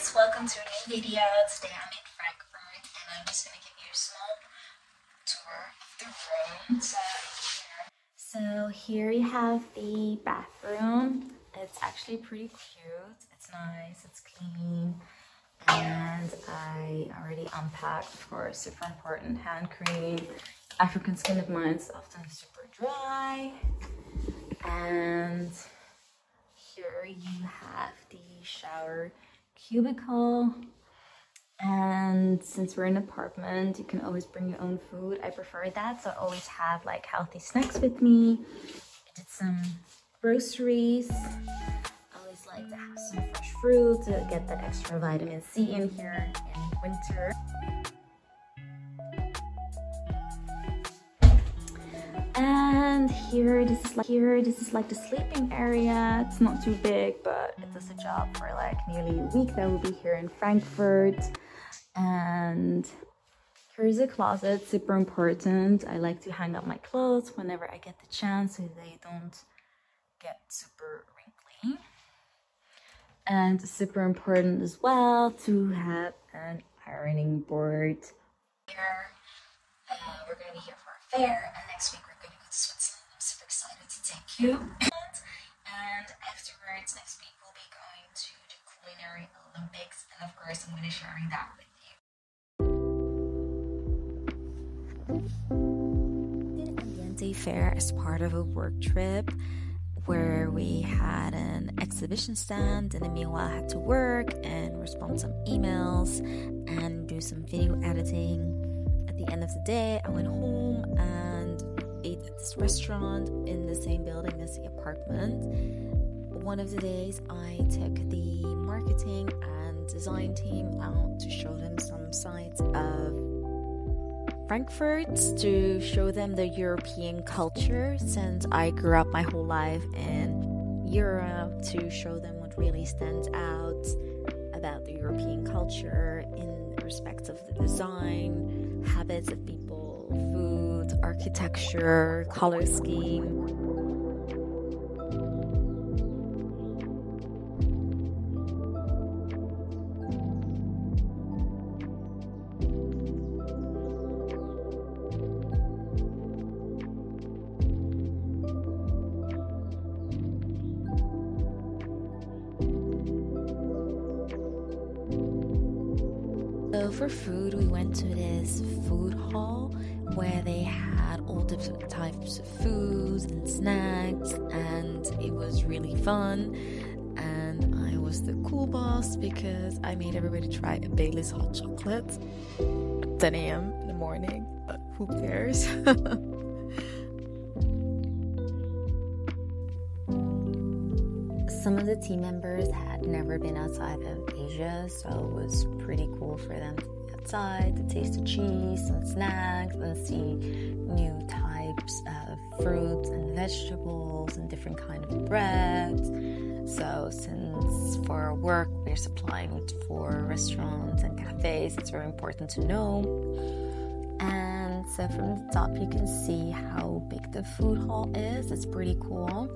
guys, welcome to a new video. Today I'm in Frankfurt and I'm just gonna give you a small tour of the room. So uh, here, so here you have the bathroom. It's actually pretty cute. It's nice, it's clean. And I already unpacked, of course, super important hand cream. African skin of mine is often super dry. And here you have the shower cubicle. And since we're in an apartment, you can always bring your own food. I prefer that, so I always have like healthy snacks with me. I did some groceries. I always like to have some fresh fruit to get that extra vitamin C in here in winter. And here, this is like here, this is like the sleeping area. It's not too big, but it does a job for like nearly a week that will be here in Frankfurt. And here's a closet, super important. I like to hang up my clothes whenever I get the chance so they don't get super wrinkly. And super important as well to have an ironing board. Here, uh, we're gonna be here for a fair, and next week we're take you. And afterwards, next week we'll be going to the Culinary Olympics, and of course, I'm gonna be sharing that with you. did Ambiente Fair as part of a work trip where we had an exhibition stand and then meanwhile I had to work and respond some emails and do some video editing. At the end of the day, I went home this restaurant in the same building as the apartment. One of the days, I took the marketing and design team out to show them some sites of Frankfurt to show them the European culture since I grew up my whole life in Europe to show them what really stands out about the European culture in respect of the design, habits of people, food, architecture, color scheme. So for food, we went to this food hall where they had all different types of foods and snacks, and it was really fun. And I was the cool boss because I made everybody try a Bailey's hot chocolate at 10 a.m. in the morning, but who cares? Some of the team members had never been outside of Asia, so it was pretty cool for them to be outside to taste the cheese and snacks and see new types of fruits and vegetables and different kind of breads. So since for work we're supplying for restaurants and cafes, it's very important to know. And so from the top you can see how big the food hall is. It's pretty cool.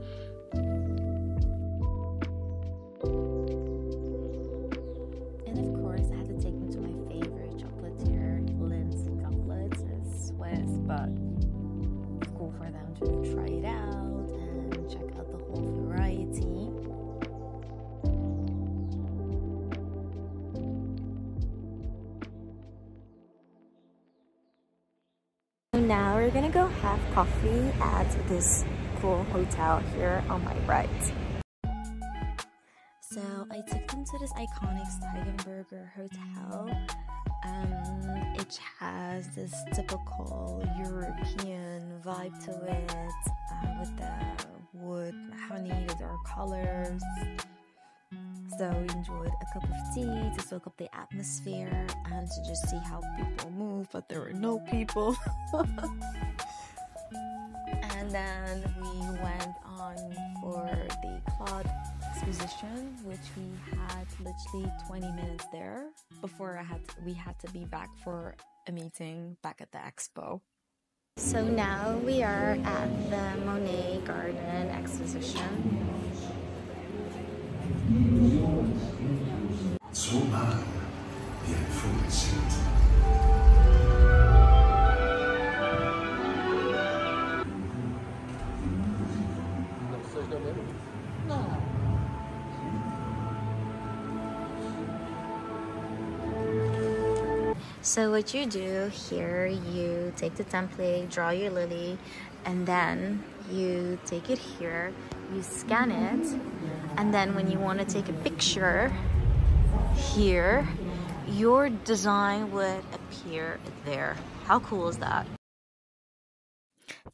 Now we're gonna go have coffee at this cool hotel here on my right. So I took them to this iconic Steigenberger hotel. Um, it has this typical European vibe to it uh, with the wood, how needed are colors. So we enjoyed a cup of tea to soak up the atmosphere and to just see how people move, but there were no people. and then we went on for the Claude exposition, which we had literally 20 minutes there before I had we had to be back for a meeting back at the expo. So now we are at the Monet Garden exposition. So. So what you do here, you take the template, draw your lily, and then you take it here, you scan it, and then when you want to take a picture here, your design would appear there. How cool is that?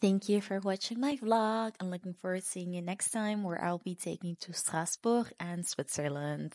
Thank you for watching my vlog. I'm looking forward to seeing you next time where I'll be taking to Strasbourg and Switzerland.